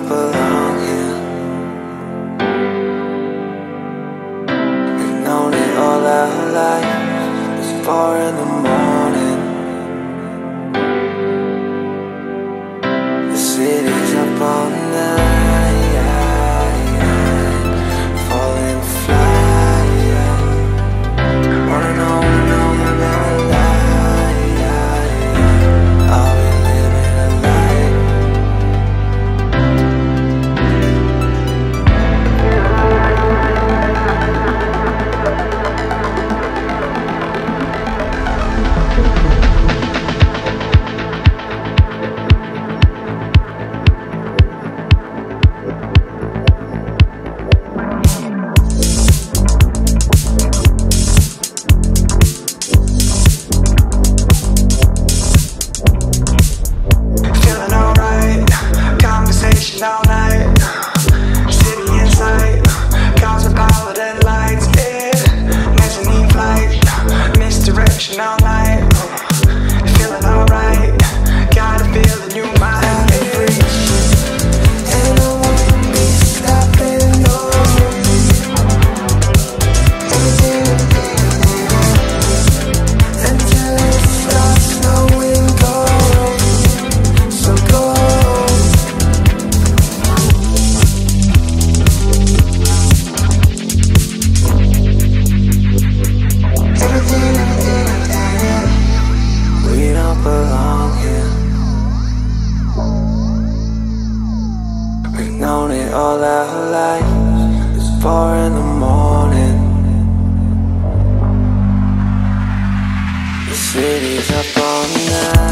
don't belong here. Known it all our lives. It's four in the morning. Misdirection all all our lives. It's four in the morning. The city's up all night.